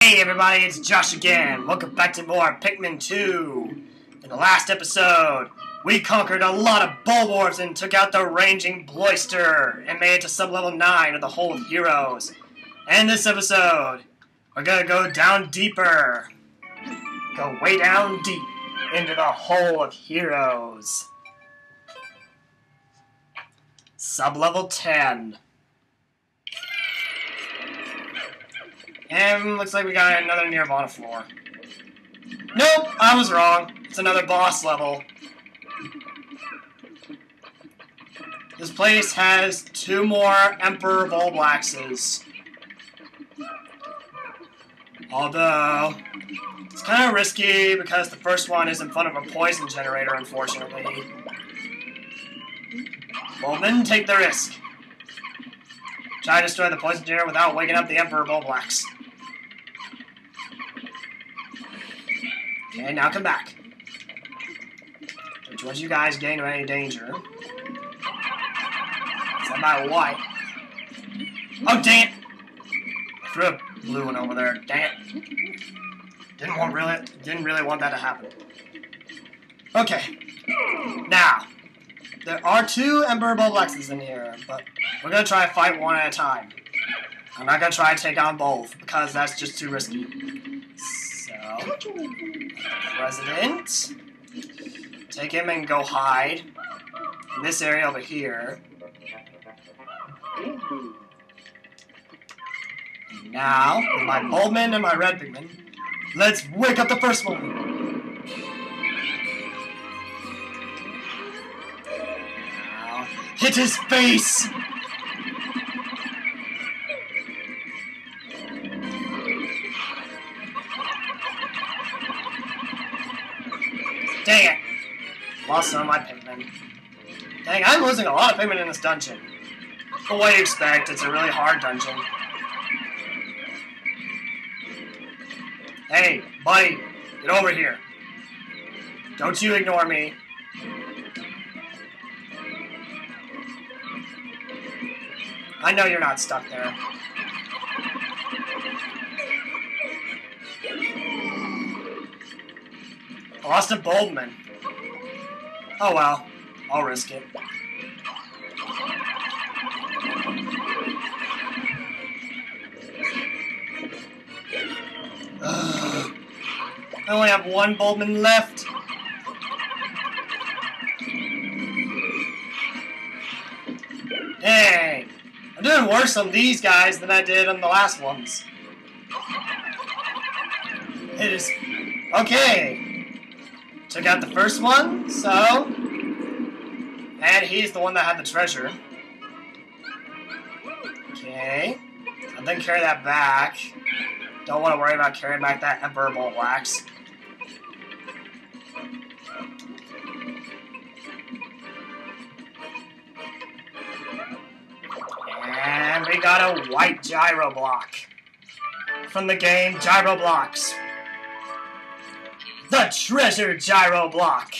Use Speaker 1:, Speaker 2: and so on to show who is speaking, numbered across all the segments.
Speaker 1: Hey everybody, it's Josh again. Welcome back to more Pikmin 2. In the last episode, we conquered a lot of bulwarks and took out the ranging Bloyster and made it to sub-level 9 of the Hole of Heroes. And this episode, we're gonna go down deeper. Go way down deep into the Hole of Heroes. Sub-level 10. And looks like we got another Nirvana floor. Nope, I was wrong. It's another boss level. This place has two more Emperor Bulblaxes. Although, it's kind of risky because the first one is in front of a poison generator, unfortunately. Well, then take the risk. Try to destroy the poison generator without waking up the Emperor Bulblax. Okay, now come back. Which once you guys gain any danger. About what? Oh, dang it! I threw a blue one over there. Dang. Didn't want really didn't really want that to happen. Okay. Now, there are two Emperor Bulblaxes in here, but we're gonna try to fight one at a time. I'm not gonna try to take on both because that's just too risky. President, take him and go hide in this area over here. Now, with my Bulbmin and my Red Pikmin, let's wake up the first one. Hit his face! Dang it! Lost some of my Pikmin. Dang, I'm losing a lot of Pikmin in this dungeon. But what do you expect? It's a really hard dungeon. Hey, buddy, get over here. Don't you ignore me. I know you're not stuck there. I lost a Bulbmin. Oh well, I'll risk it. Ugh. I only have one Bulbmin left. Dang. I'm doing worse on these guys than I did on the last ones. It is... Okay. Took out the first one, so... And he's the one that had the treasure. Okay. And then carry that back. Don't want to worry about carrying back that Emperor Bulblax. And we got a white gyro block. From the game Gyro Blocks. The Treasure Gyro Block.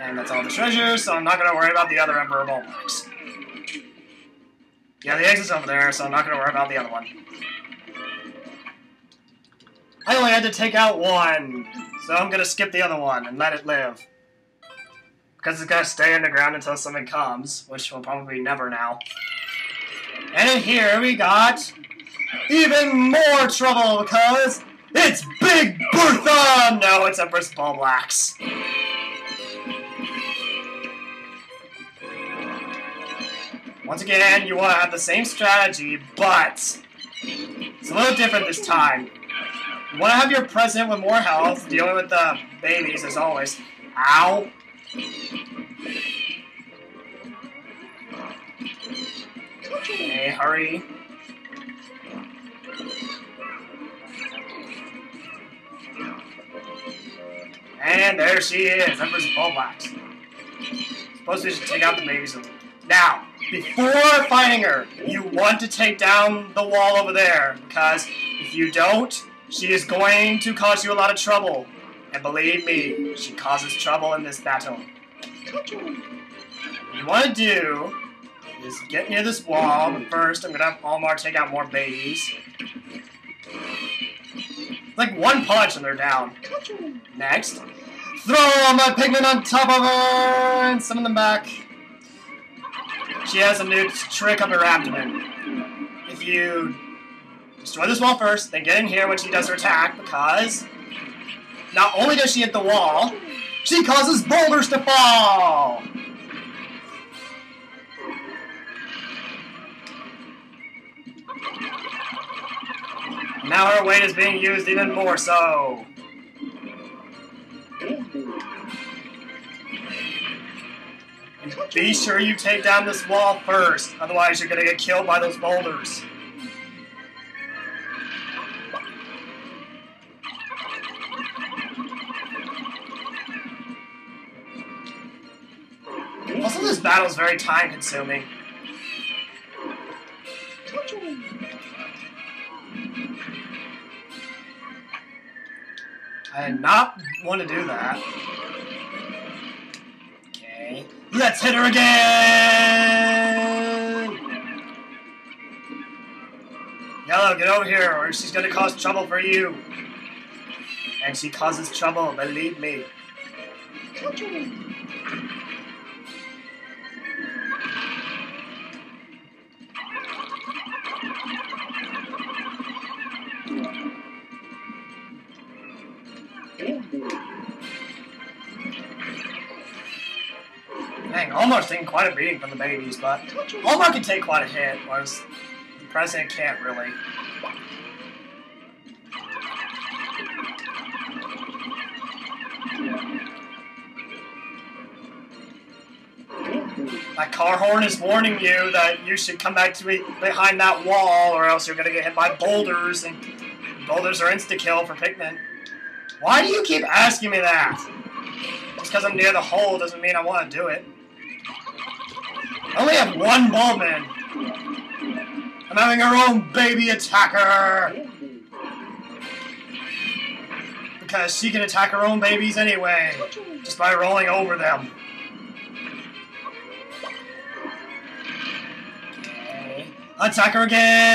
Speaker 1: And that's all the treasure, so I'm not going to worry about the other Emperor Bulblax. Yeah, the exit's over there, so I'm not going to worry about the other one. I only had to take out one, so I'm going to skip the other one and let it live. Because it's going to stay underground until something comes, which will probably never now. And in here we got even more trouble because it's Big Bertha! No, it's Empress Bulblax. Once again, you want to have the same strategy, but it's a little different this time. You want to have your president with more health, dealing with the babies as always. Ow! Okay, hurry. And there she is, Empress Bulblax. Suppose we should take out the babies. Now, before fighting her, you want to take down the wall over there, because if you don't, she is going to cause you a lot of trouble. And believe me, she causes trouble in this battle. What you want to do is get near this wall, but first I'm going to have Olimar take out more babies. Like one punch and they're down. Next, throw all my Pikmin on top of her and summon them back. She has a new trick up her abdomen. If you destroy this wall first, then get in here when she does her attack, because not only does she hit the wall, she causes boulders to fall! Now her weight is being used even more so. Be sure you take down this wall first, otherwise you're gonna get killed by those boulders. Also, this battle is very time consuming. I did not want to do that. Let's hit her again! Yellow, get over here, or she's gonna cause trouble for you. And she causes trouble, believe me. Dang, almost taking quite a beating from the babies, but Olimar can take quite a hit, whereas the president can't really. That car horn is warning you that you should come back to be behind that wall, or else you're gonna get hit by boulders, and boulders are insta-kill for Pikmin. Why do you keep asking me that? Just because I'm near the hole doesn't mean I want to do it. I only have one Bulbmin. I'm having our own baby attacker. Because she can attack her own babies anyway, just by rolling over them. Attack her again!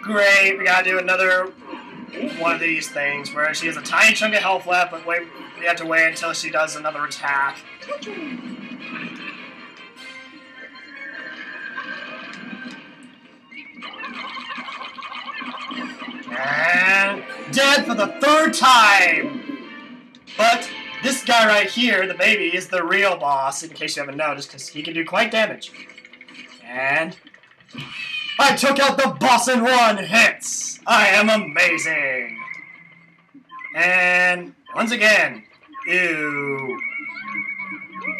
Speaker 1: Great, we gotta do another one of these things where she has a tiny chunk of health left, but wait, we have to wait until she does another attack. And dead for the third time! But this guy right here, the baby, is the real boss, in case you haven't noticed, because he can do quite damage. And I took out the boss in one hit! I am amazing! And once again, ew.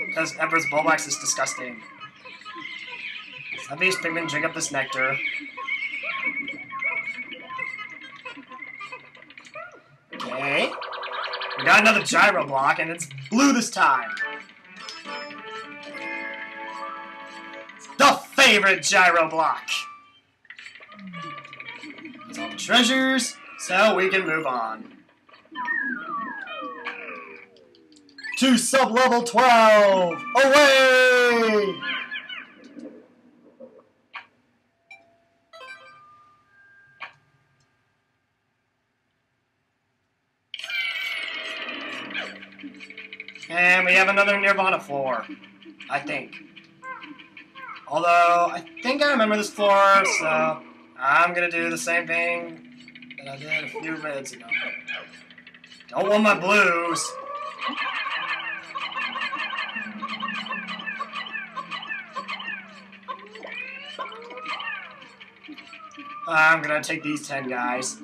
Speaker 1: Because Emperor's Bulblax is disgusting. Let these Pikmin drink up this nectar. Okay. We got another gyro block, and it's blue this time. The favorite gyro block. That's all the treasures, so we can move on. To sub-level 12! Away! And we have another Nirvana floor, I think. Although, I think I remember this floor, so I'm gonna do the same thing that I did a few minutes ago. Don't want my blues. I'm gonna take these ten guys.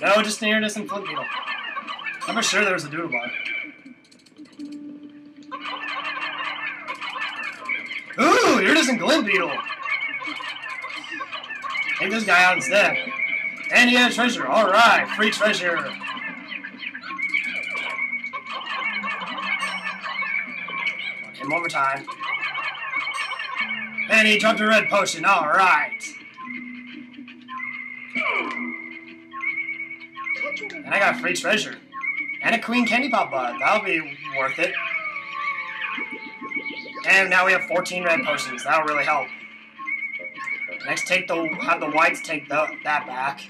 Speaker 1: No, just near this and flip beetle. I'm not sure there was a doodle bar. Ooh, you're just a glint beetle. Take this guy out instead. And he had treasure. Alright, free treasure. him one more time. And he dropped a red potion. Alright. And I got free treasure. And a Queen Candy Pop Bud. That'll be worth it. And now we have 14 red potions. That'll really help. Next, take the have the whites take the, that back.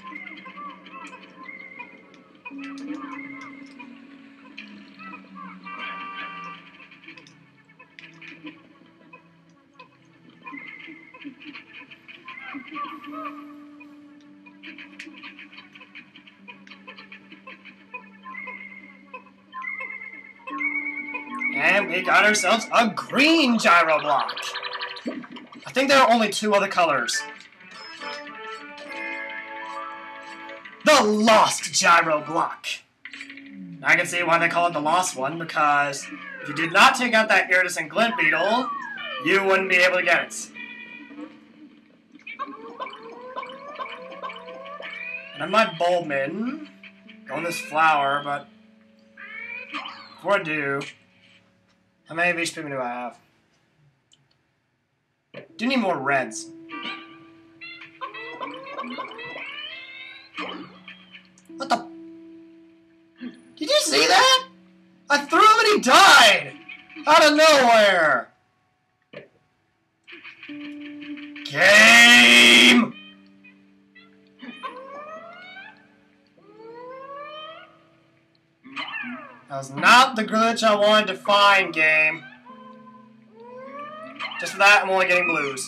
Speaker 1: And we got ourselves a green gyro block. I think there are only two other colors. The Lost Gyro Block. I can see why they call it the Lost one, because if you did not take out that iridescent glint beetle, you wouldn't be able to get it. Might Bulbmin, go on this flower, but before I do, how many of these people do I have? Do need more reds. What the? Did you see that? I threw him and he died! Out of nowhere! Game! That was not the glitch I wanted to find, game. Just for that, I'm only getting blues.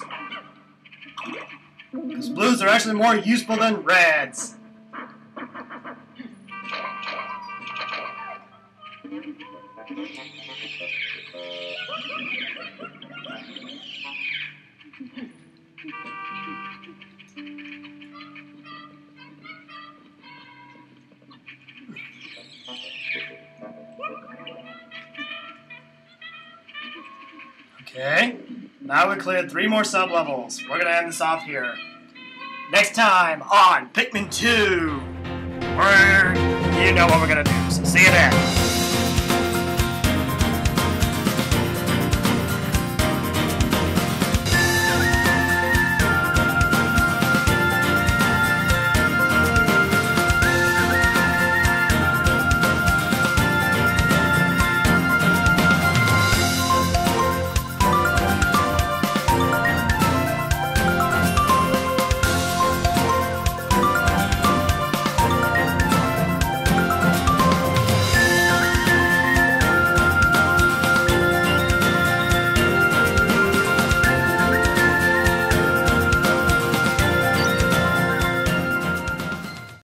Speaker 1: Because blues are actually more useful than reds. Okay. Now we cleared three more sub-levels. We're gonna end this off here. Next time on Pikmin 2, we're, you know what we're gonna do, so see you there.